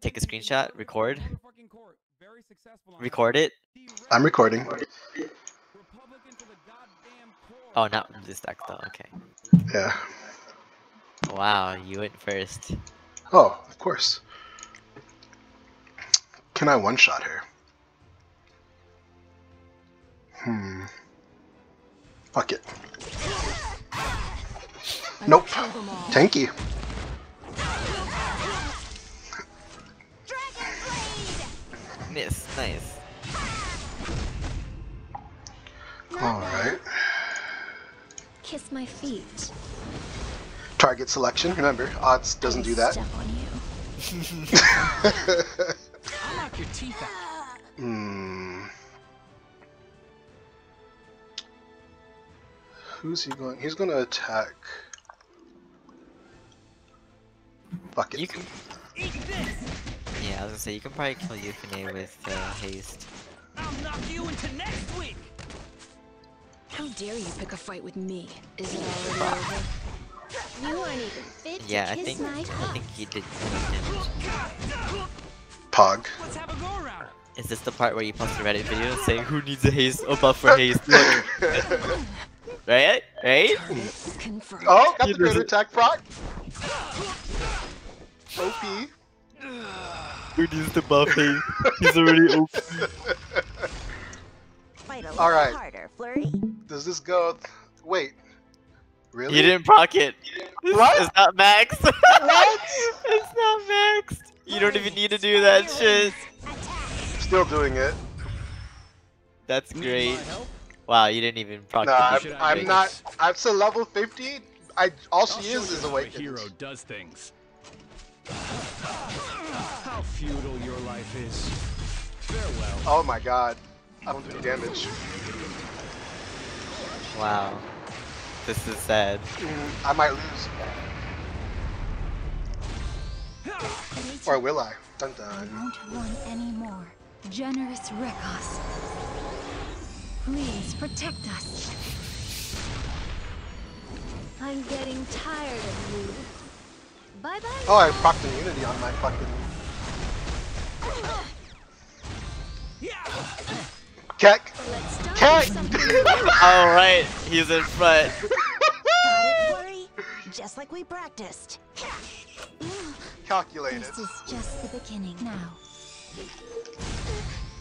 take a screenshot, record, record it. I'm recording. Oh, not this deck though. Okay. Yeah. Wow, you went first. Oh, of course. Can I one shot her? Hmm. Fuck it. Nope. Tanky. Miss, nice. Alright. Kiss my feet. Target selection. Remember, odds doesn't do that. Step on you. I'll knock your teeth out. Hmm. Who's he going? He's going to attack. Fuck it. You can. Eat this! Yeah, I was gonna say you can probably kill Yufine with uh, haste. I'll knock you into next week! How dare you pick a fight with me? Is it already over? You aren't even fit Yeah, to I think my I think he did damage. Pog. Let's have a go around. Is this the part where you post a Reddit video saying who needs a haste a buff for haste? Right? Right? Confirmed. oh, got He the greater doesn't- attack proc. OP. Who needs to buff haste? He's already OP. Fight a little All right. harder, Flurry. Does this go? Wait. Really? You didn't proc it. It's, What? it's not max. What? it's not max. You don't even need to do that shit. Still doing it. That's great. my? Wow, you didn't even proc No, the I'm, I I'm not. I'm still level 50. I all I'll she show is you is how a awakened. hero does things. How futile your life is. Farewell. Oh my god. I don't do any damage. Wow. This is sad. Mm, I might lose. Or will I? Dun I dun. won't run anymore. Generous Rekos. Please protect us. I'm getting tired of you. Bye bye. Oh, I procced immunity on my fucking. Keck! Let's start Cat! with something new. All right, he's in front. Got it, Flurry? Just like we practiced. Calculated. This is just the beginning now.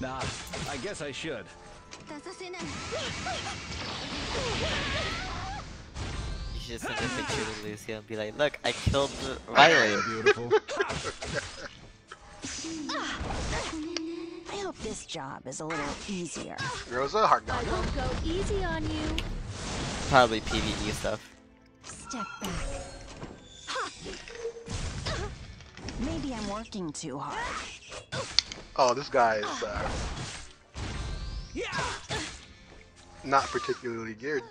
Nah, I guess I should. You should send a picture to Lucia and be like, look, I killed the Violet. Beautiful. this job is a little easier. Rosa, hard I won't go easy on you. Probably PvE stuff. Step back. Maybe I'm working too hard. Oh, this guy is uh, not particularly geared.